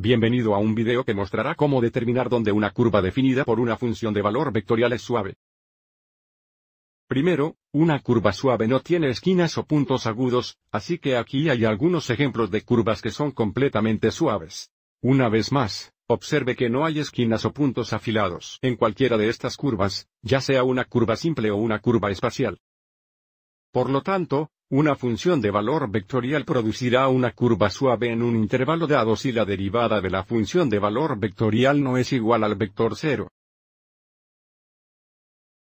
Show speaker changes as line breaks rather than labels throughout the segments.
Bienvenido a un video que mostrará cómo determinar dónde una curva definida por una función de valor vectorial es suave. Primero, una curva suave no tiene esquinas o puntos agudos, así que aquí hay algunos ejemplos de curvas que son completamente suaves. Una vez más, observe que no hay esquinas o puntos afilados en cualquiera de estas curvas, ya sea una curva simple o una curva espacial. Por lo tanto, una función de valor vectorial producirá una curva suave en un intervalo dado si la derivada de la función de valor vectorial no es igual al vector cero.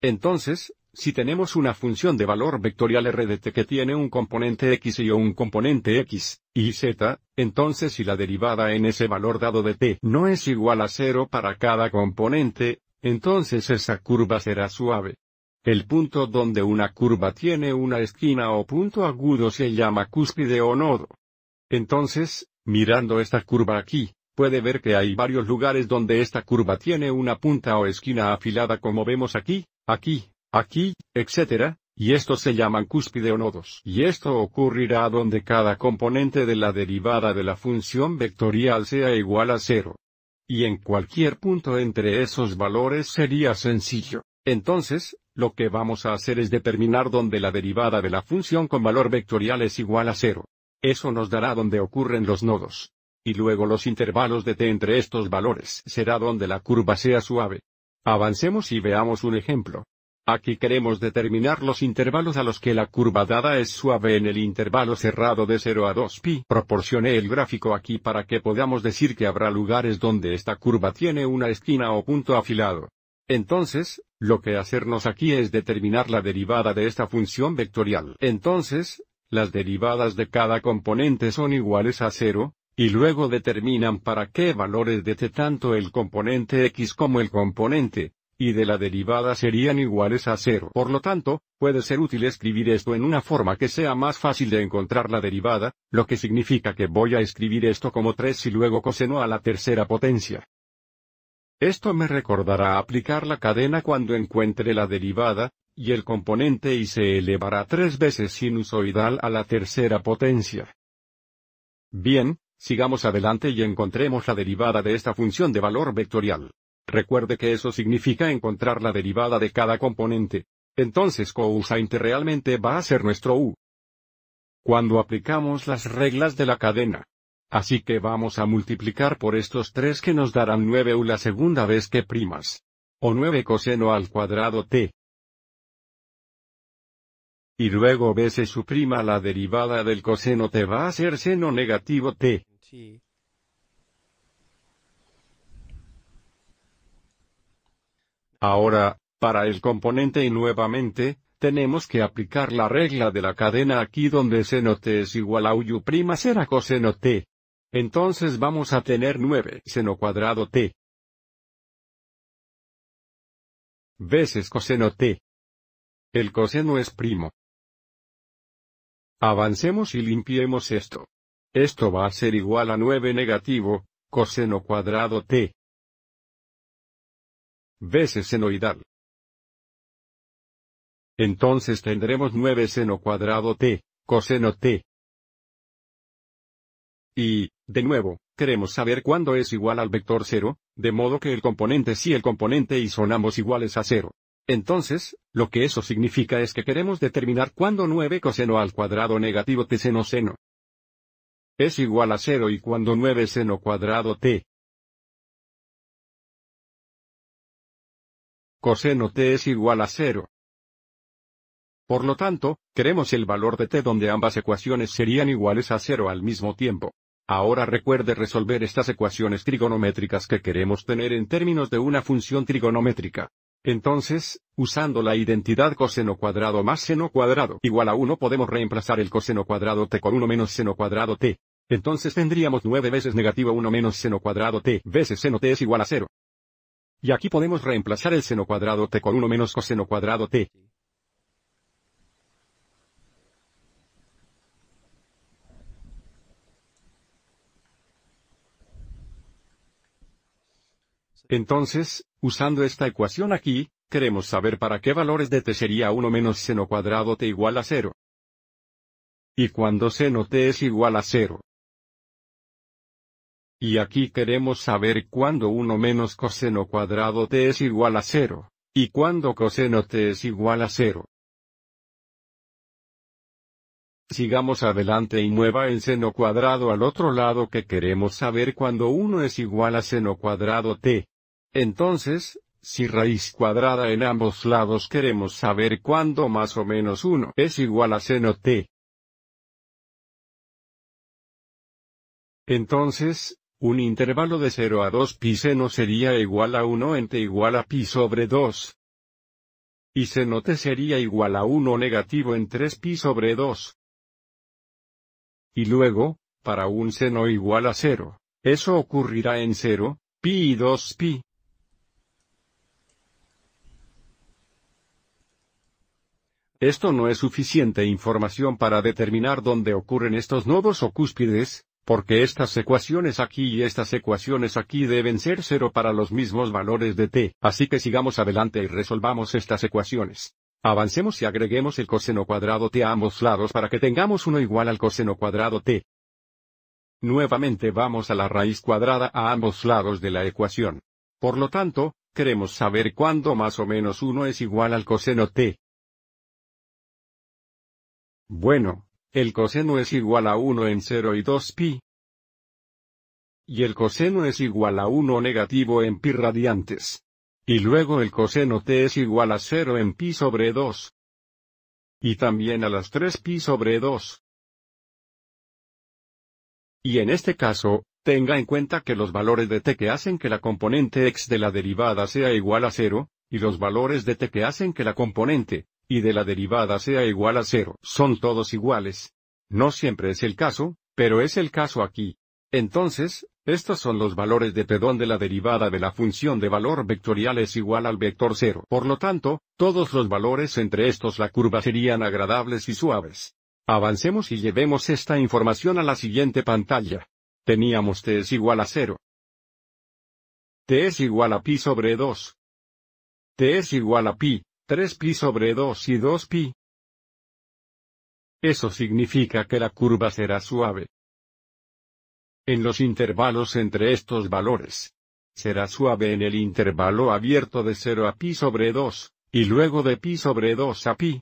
Entonces, si tenemos una función de valor vectorial r de t que tiene un componente x y un componente x, y z, entonces si la derivada en ese valor dado de t no es igual a cero para cada componente, entonces esa curva será suave. El punto donde una curva tiene una esquina o punto agudo se llama cúspide o nodo. Entonces, mirando esta curva aquí, puede ver que hay varios lugares donde esta curva tiene una punta o esquina afilada como vemos aquí, aquí, aquí, etc., y estos se llaman cúspide o nodos. Y esto ocurrirá donde cada componente de la derivada de la función vectorial sea igual a cero. Y en cualquier punto entre esos valores sería sencillo. Entonces, lo que vamos a hacer es determinar dónde la derivada de la función con valor vectorial es igual a cero. Eso nos dará dónde ocurren los nodos. Y luego los intervalos de t entre estos valores será donde la curva sea suave. Avancemos y veamos un ejemplo. Aquí queremos determinar los intervalos a los que la curva dada es suave en el intervalo cerrado de 0 a 2pi. Proporcioné el gráfico aquí para que podamos decir que habrá lugares donde esta curva tiene una esquina o punto afilado. Entonces, lo que hacernos aquí es determinar la derivada de esta función vectorial. Entonces, las derivadas de cada componente son iguales a cero, y luego determinan para qué valores de t tanto el componente x como el componente, y de la derivada serían iguales a cero. Por lo tanto, puede ser útil escribir esto en una forma que sea más fácil de encontrar la derivada, lo que significa que voy a escribir esto como 3 y luego coseno a la tercera potencia. Esto me recordará aplicar la cadena cuando encuentre la derivada, y el componente y se elevará tres veces sinusoidal a la tercera potencia. Bien, sigamos adelante y encontremos la derivada de esta función de valor vectorial. Recuerde que eso significa encontrar la derivada de cada componente. Entonces cosine realmente va a ser nuestro u. Cuando aplicamos las reglas de la cadena, Así que vamos a multiplicar por estos tres que nos darán 9 u la segunda vez que primas. O 9 coseno al cuadrado t. Y luego b se suprima la derivada del coseno t va a ser seno negativo t. Ahora, para el componente y nuevamente, tenemos que aplicar la regla de la cadena aquí donde seno t es igual a u' será coseno t. Entonces vamos a tener 9 seno cuadrado t veces coseno t. El coseno es primo. Avancemos y limpiemos esto. Esto va a ser igual a 9 negativo, coseno cuadrado t veces senoidal. Entonces tendremos 9 seno cuadrado t, coseno t. Y, de nuevo, queremos saber cuándo es igual al vector 0, de modo que el componente si el componente y son ambos iguales a 0. Entonces, lo que eso significa es que queremos determinar cuándo 9 coseno al cuadrado negativo t seno seno es igual a 0 y cuando 9 seno cuadrado t coseno t es igual a 0. Por lo tanto, queremos el valor de t donde ambas ecuaciones serían iguales a 0 al mismo tiempo. Ahora recuerde resolver estas ecuaciones trigonométricas que queremos tener en términos de una función trigonométrica. Entonces, usando la identidad coseno cuadrado más seno cuadrado igual a 1 podemos reemplazar el coseno cuadrado t con 1 menos seno cuadrado t. Entonces tendríamos 9 veces negativo 1 menos seno cuadrado t veces seno t es igual a 0. Y aquí podemos reemplazar el seno cuadrado t con 1 menos coseno cuadrado t. Entonces, usando esta ecuación aquí, queremos saber para qué valores de t sería 1 menos seno cuadrado t igual a 0. Y cuando seno t es igual a 0. Y aquí queremos saber cuándo 1 menos coseno cuadrado t es igual a 0, y cuándo coseno t es igual a 0. Sigamos adelante y mueva el seno cuadrado al otro lado que queremos saber cuándo 1 es igual a seno cuadrado t. Entonces, si raíz cuadrada en ambos lados queremos saber cuándo más o menos 1 es igual a seno t. Entonces, un intervalo de 0 a 2 pi seno sería igual a 1 en t igual a pi sobre 2. Y seno t sería igual a 1 negativo en 3 pi sobre 2. Y luego, para un seno igual a 0, eso ocurrirá en 0, pi y 2 pi. Esto no es suficiente información para determinar dónde ocurren estos nodos o cúspides, porque estas ecuaciones aquí y estas ecuaciones aquí deben ser cero para los mismos valores de t, así que sigamos adelante y resolvamos estas ecuaciones. Avancemos y agreguemos el coseno cuadrado t a ambos lados para que tengamos uno igual al coseno cuadrado t. Nuevamente vamos a la raíz cuadrada a ambos lados de la ecuación. Por lo tanto, queremos saber cuándo más o menos 1 es igual al coseno t. Bueno, el coseno es igual a 1 en 0 y 2 pi. Y el coseno es igual a 1 negativo en pi radiantes. Y luego el coseno t es igual a 0 en pi sobre 2. Y también a las 3 pi sobre 2. Y en este caso, tenga en cuenta que los valores de t que hacen que la componente x de la derivada sea igual a 0, y los valores de t que hacen que la componente y de la derivada sea igual a cero. Son todos iguales. No siempre es el caso, pero es el caso aquí. Entonces, estos son los valores de t donde la derivada de la función de valor vectorial es igual al vector cero. Por lo tanto, todos los valores entre estos la curva serían agradables y suaves. Avancemos y llevemos esta información a la siguiente pantalla. Teníamos t es igual a cero. t es igual a pi sobre 2. t es igual a pi, 3pi sobre 2 y 2pi. Eso significa que la curva será suave. En los intervalos entre estos valores. Será suave en el intervalo abierto de 0 a pi sobre 2, y luego de pi sobre 2 a pi.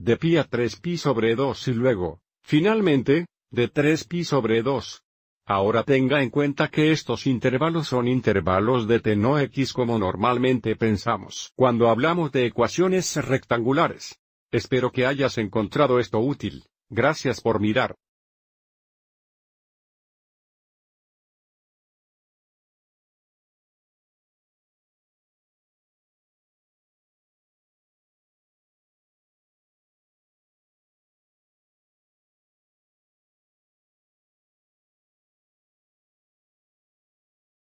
De pi a 3pi sobre 2 y luego, finalmente, de 3pi sobre 2. Ahora tenga en cuenta que estos intervalos son intervalos de t no x como normalmente pensamos cuando hablamos de ecuaciones rectangulares. Espero que hayas encontrado esto útil. Gracias por mirar.